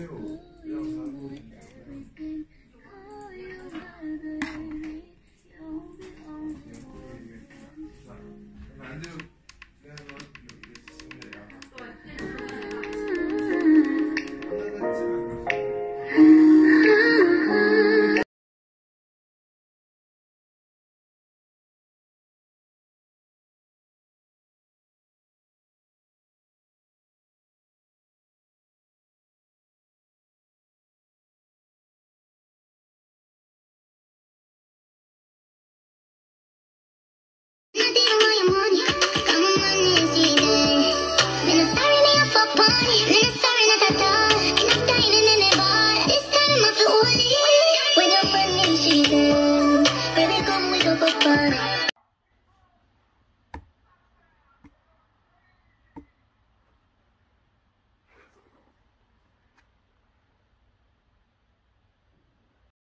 I do. everybody.